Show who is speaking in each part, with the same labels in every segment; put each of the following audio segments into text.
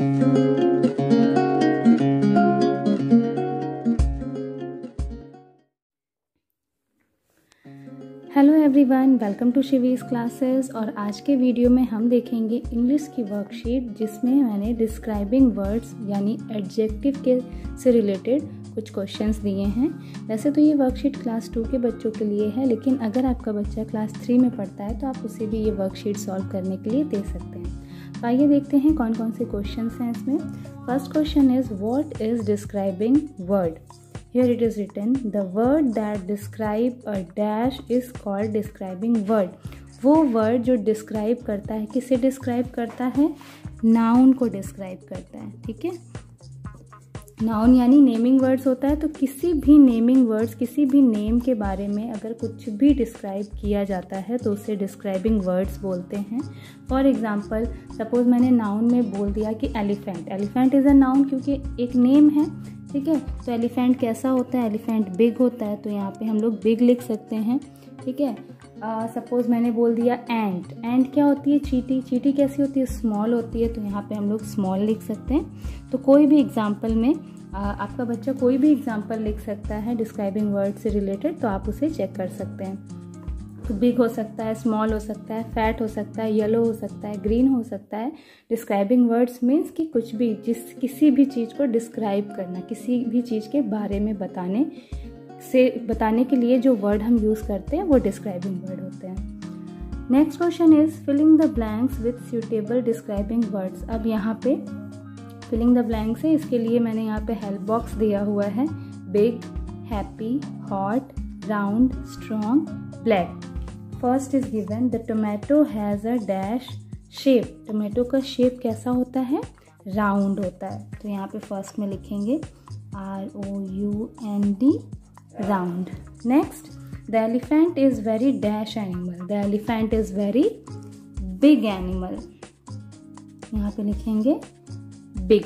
Speaker 1: Hello everyone welcome to Shivi's classes और आज के वीडियो में हम देखेंगे इंग्लिश की वर्कशीट जिसमें मैंने डिस्क्राइबिंग वर्ड्स यानी एडजेक्टिव के से रिलेटेड कुछ क्वेश्चंस दिए हैं। वैसे तो ये वर्कशीट क्लास टू के बच्चों के लिए है, लेकिन अगर आपका बच्चा क्लास थ्री में पढ़ता है तो आप उसे भी ये वर्कशीट सॉल्व करने के लिए दे सकते हैं। तो आइए देखते हैं कौन कौन से क्वेश्चन हैं इसमें। First question is what is describing word here it is return the word that describe a dash is called describing word वो वर्ड जो डिस्क्राइब करता है, किसे डिस्क्राइब करता है? नाउन को डिस्क्राइब करता है, ठीक है? नाउन यानी नेमिंग वर्ड्स होता है तो किसी भी नेमिंग वर्ड्स किसी भी नेम के बारे में अगर कुछ भी डिस्क्राइब किया जाता है तो उसे डिस्क्राइबिंग वर्ड्स बोलते हैं। फॉर एग्ज़ाम्पल सपोज़ मैंने नाउन में बोल दिया कि elephant elephant is a noun क्योंकि एक नेम है, ठीक है? तो एलिफेंट कैसा होता है? एलिफेंट बिग होता है तो यहाँ पे हम लोग बिग लिख सकते हैं, ठीक है? सपोज़ मैंने बोल दिया एंड एंड क्या होती है? चीटी। चीटी कैसी होती है? स्मॉल होती है तो यहाँ पे हम लोग स्मॉल लिख सकते हैं। तो कोई भी एग्ज़ाम्पल में आपका बच्चा कोई भी एग्ज़ाम्पल लिख सकता है डिस्क्राइबिंग वर्ड से रिलेटेड तो आप उसे चेक कर सकते हैं। तो बिग हो सकता है स्मॉल हो सकता है फैट हो सकता है येलो हो सकता है ग्रीन हो सकता है। डिस्क्राइबिंग वर्ड्स मीन्स कि कुछ भी, जिस, किसी भी चीज़ को डिस्क्राइब करना, किसी भी चीज़ के बारे में बताने से, बताने के लिए जो वर्ड हम यूज़ करते हैं, वो डिस्क्राइबिंग वर्ड होते हैं। Next question is filling the blanks with suitable describing words अब यहाँ पे फिलिंग द ब्लैंक्स है, इसके लिए मैंने यहाँ पे हेल्प बॉक्स दिया हुआ है। Big happy hot round strong black first is given the tomato has a dash shape tomato का शेप कैसा होता है? राउंड होता है। तो यहाँ पे फ़र्स्ट में लिखेंगे R O U N D round next the elephant is very dash animal the elephant is very big animal यहाँ पे लिखेंगे big.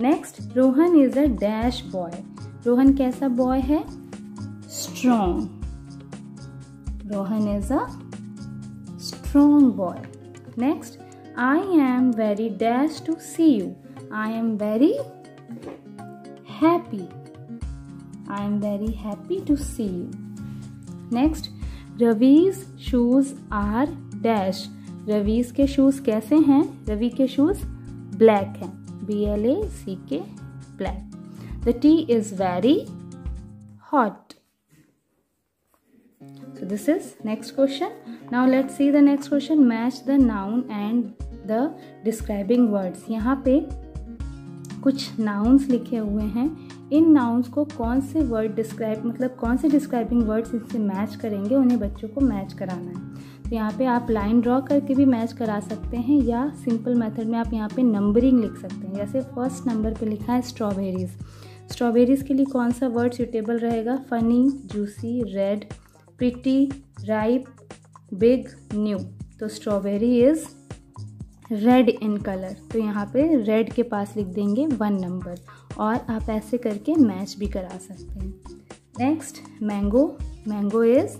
Speaker 1: Next Rohan is a dash boy Rohan कैसा बॉय है? Strong Rohan is a strong boy next I am very dash to see you I am very happy I am very happy to see you next Ravi's shoes are dash Ravi's के shoes कैसे हैं? रवि के shoes black हैं। B L A C K black the tea is very hot So, this is next question. Now, let's see the next question. Match the noun and the describing words. यहाँ पे कुछ nouns लिखे हुए हैं इन nouns को कौन से word describe मतलब कौन से डिस्क्राइबिंग वर्ड्स इनसे मैच करेंगे उन्हें बच्चों को मैच कराना है तो यहाँ पे आप लाइन ड्रॉ करके भी मैच करा सकते हैं या सिंपल मेथड में आप यहाँ पे नंबरिंग लिख सकते हैं। जैसे फ़र्स्ट नंबर पे लिखा है स्ट्रॉबेरीज स्ट्रॉबेरीज के लिए कौन सा वर्ड सूटेबल रहेगा? Funny juicy red pretty ripe big new तो strawberry is red in colour तो यहाँ पे रेड के पास लिख देंगे वन नंबर और आप ऐसे करके मैच भी करा सकते हैं। Next mango mango is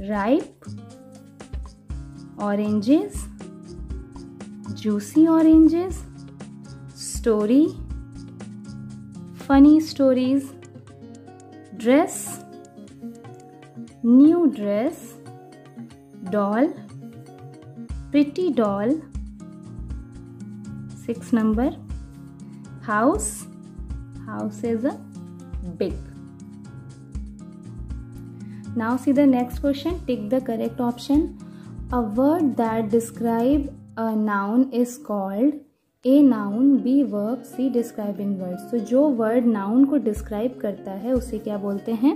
Speaker 1: ripe oranges, juicy oranges, story, funny stories, dress, new dress, doll, pretty doll, 6 number, house, house is a big. Now see the next question, take the correct option. A word that describe a noun is called A noun B verb C describing word तो जो word noun को describe करता है, उसे क्या बोलते हैं?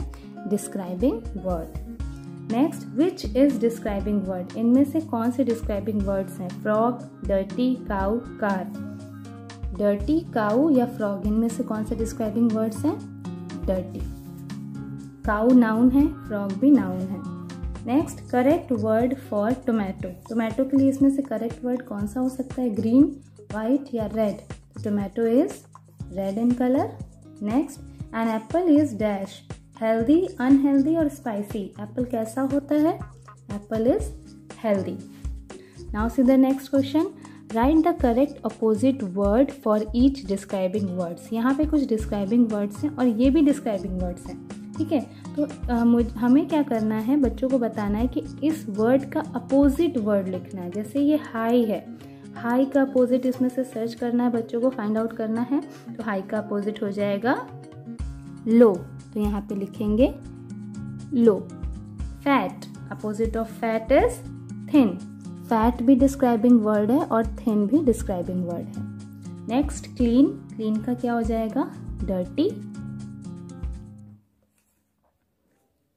Speaker 1: Describing word next which is describing word इनमें से कौन से डिस्क्राइबिंग वर्ड्स हैं? Frog dirty cow car dirty cow या फ्रॉग इनमें से कौन से डिस्क्राइबिंग वर्ड्स हैं? डर्टी काउ नाउन है फ्रॉग भी नाउन है. Next correct word for tomato tomato के लिए इसमें से करेक्ट वर्ड कौन सा हो सकता है? ग्रीन वाइट या red tomato is red in colour next an apple is dash healthy unhealthy और स्पाइसी एप्पल कैसा होता है? Apple is healthy now see the next question write the correct opposite word for each describing words यहाँ पे कुछ describing words हैं और ये भी डिस्क्राइबिंग वर्ड्स हैं। ठीक है? तो मुझ, हमें क्या करना है, बच्चों को बताना है कि इस वर्ड का अपोजिट वर्ड लिखना है। जैसे ये हाई है। हाई का अपोजिट इसमें से सर्च करना है, बच्चों को फाइंड आउट करना है तो हाई का अपोजिट हो जाएगा लो तो यहाँ पे लिखेंगे लो fat opposite of fat is thin fat भी डिस्क्राइबिंग वर्ड है और थिन भी डिस्क्राइबिंग वर्ड है। नेक्स्ट क्लीन क्लीन का क्या हो जाएगा? Dirty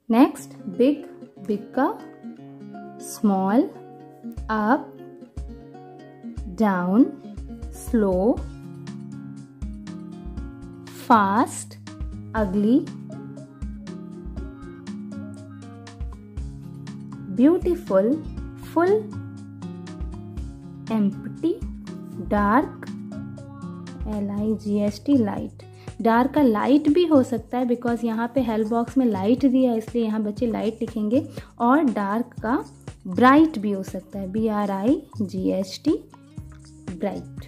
Speaker 1: Next, big, bigger, small, up, down, slow, fast, ugly, beautiful, full, empty, dark, L-I-G-S-T, light. Dark का लाइट भी हो सकता है बिकॉज़ यहाँ पे हेल्प बॉक्स में लाइट दिया है, इसलिए यहाँ बच्चे लाइट लिखेंगे। और डार्क का ब्राइट भी हो सकता है B R I G H T bright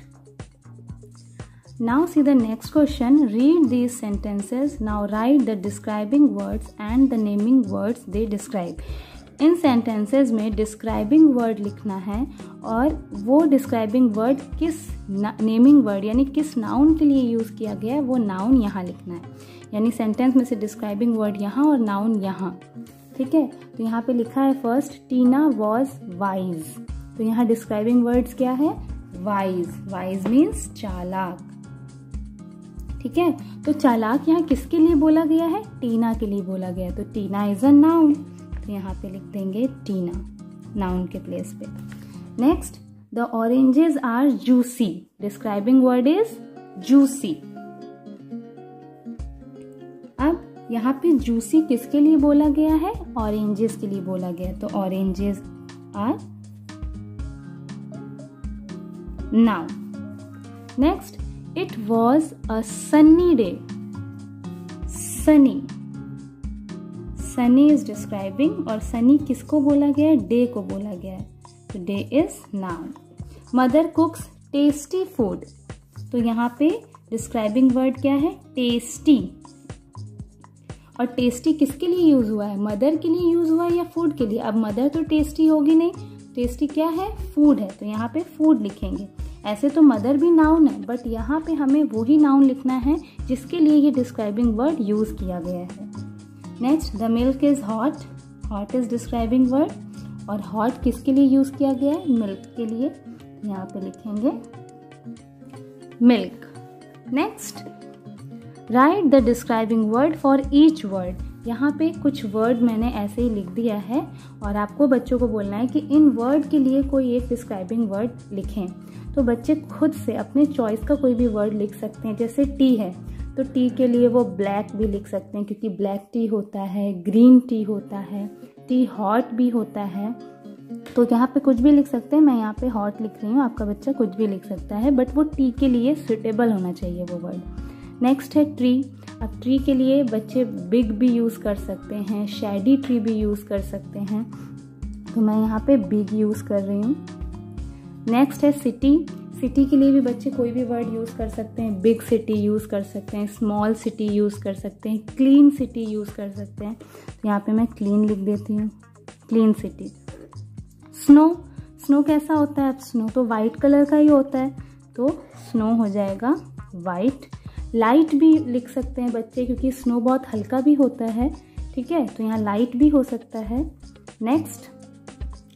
Speaker 1: now see the next question read these sentences now write the describing words and the naming words they describe in sentences में describing word लिखना है और वो describing word किस naming word यानी किस noun के लिए यूज़ किया गया है, वो नाउन यहाँ लिखना है। यानी सेंटेंस में से डिस्क्राइबिंग वर्ड यहाँ और नाउन यहाँ। ठीक है? तो यहाँ पे लिखा है फ़र्स्ट टीना वॉज़ वाइज तो यहाँ डिस्क्राइबिंग वर्ड्स क्या है? वाइज वाइज मीन्स चालाक। ठीक है? तो चालाक यहाँ किसके लिए बोला गया है? टीना के लिए बोला गया है। तो टीना इज़ अ नाउन यहाँ पे लिख देंगे टीना नाउन के प्लेस पे। Next the oranges are juicy describing word is juicy अब यहाँ पे जूसी किसके लिए बोला गया है? ऑरेंजेस के लिए बोला गया तो oranges are now next it was a sunny day sunny sunny is describing और सनी किसको बोला गया है? डे को बोला गया है। तो day is noun mother cooks tasty food तो यहाँ पे डिस्क्राइबिंग वर्ड क्या है? टेस्टी और टेस्टी किसके लिए यूज़ हुआ है? मदर के लिए यूज़ हुआ है या फ़ूड के लिए? अब मदर तो टेस्टी होगी नहीं। टेस्टी क्या है? फ़ूड है। तो यहाँ पे फ़ूड लिखेंगे। ऐसे तो मदर भी नाउन है बट यहाँ पे हमें वही नाउन लिखना है जिसके लिए ये डिस्क्राइबिंग वर्ड यूज़ किया गया है। Next the milk is hot hot is describing word और हॉट किसके लिए यूज़ किया गया है? मिल्क के लिए। यहाँ पे लिखेंगे। Milk next write the describing word for each word यहाँ पे कुछ वर्ड मैंने ऐसे ही लिख दिया है। और आपको बच्चों को बोलना है कि इन वर्ड के लिए कोई एक डिस्क्राइबिंग वर्ड लिखें। तो बच्चे खुद से अपने चॉइस का कोई भी वर्ड लिख सकते हैं। जैसे टी है। तो टी के लिए वो ब्लैक भी लिख सकते हैं, क्योंकि ब्लैक टी होता है ग्रीन टी होता है टी हॉट भी होता है। तो यहाँ पे कुछ भी लिख सकते हैं, मैं यहाँ पे हॉट लिख रही हूँ, आपका बच्चा कुछ भी लिख सकता है बट वो टी के लिए सुटेबल होना चाहिए वो वर्ड नेक्स्ट है ट्री अब ट्री के लिए बच्चे बिग भी यूज़ कर सकते हैं शेडी ट्री भी यूज़ कर सकते हैं। तो मैं यहाँ पे बिग यूज़ कर रही हूँ। नेक्स्ट है सिटी सिटी के लिए भी बच्चे कोई भी वर्ड यूज़ कर सकते हैं बिग सिटी यूज़ कर सकते हैं स्मॉल सिटी यूज़ कर सकते हैं क्लीन सिटी यूज़ कर सकते हैं। यहाँ पे मैं क्लीन लिख देती हूँ क्लीन सिटी स्नो स्नो कैसा होता है? स्नो तो वाइट कलर का ही होता है तो स्नो हो जाएगा वाइट लाइट भी लिख सकते हैं बच्चे, क्योंकि स्नो बहुत हल्का भी होता है, ठीक है? तो यहाँ लाइट भी हो सकता है। नेक्स्ट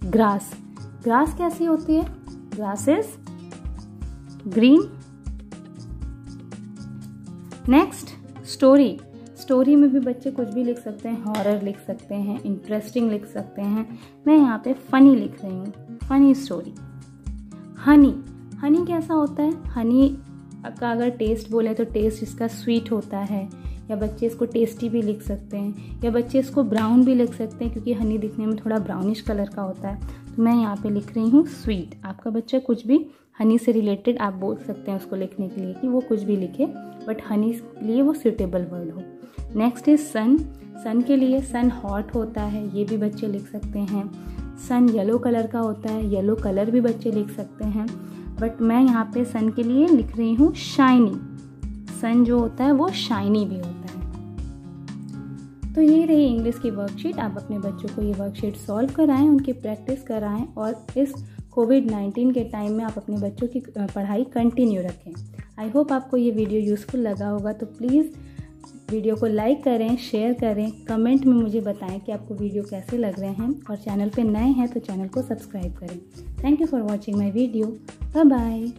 Speaker 1: ग्रास ग्रास कैसी होती है? Grass is green next story story में भी बच्चे कुछ भी लिख सकते हैं हॉरर लिख सकते हैं इंटरेस्टिंग लिख सकते हैं। मैं यहाँ पे फनी लिख रही हूँ। फनी स्टोरी हनी हनी कैसा होता है? हनी का अगर टेस्ट बोले तो टेस्ट इसका स्वीट होता है। या बच्चे इसको टेस्टी भी लिख सकते हैं। या बच्चे इसको ब्राउन भी लिख सकते हैं, क्योंकि हनी दिखने में थोड़ा ब्राउनिश कलर का होता है। तो मैं यहाँ पे लिख रही हूँ स्वीट आपका बच्चा कुछ भी हनी से रिलेटेड आप बोल सकते हैं उसको लिखने के लिए कि वो कुछ भी लिखे बट हनी के लिए वो सुटेबल वर्ड हो। नेक्स्ट इज़ सन सन के लिए सन हॉट होता है, ये भी बच्चे लिख सकते हैं। सन येलो कलर का होता है येलो कलर भी बच्चे लिख सकते हैं। बट मैं यहाँ पे सन के लिए लिख रही हूँ शाइनी सन जो होता है वो शाइनी भी होता है। तो ये रही इंग्लिश की वर्कशीट आप अपने बच्चों को ये वर्कशीट सॉल्व कराएँ, उनकी प्रैक्टिस कराएँ और इस कोविड 19 के टाइम में आप अपने बच्चों की पढ़ाई कंटिन्यू रखें। आई होप आपको ये वीडियो यूज़फुल लगा होगा तो प्लीज़ वीडियो को लाइक करें शेयर करें कमेंट में मुझे बताएँ कि आपको वीडियो कैसे लग रहे हैं। और चैनल पे नए हैं तो चैनल को सब्सक्राइब करें। Thank you for watching my video bye bye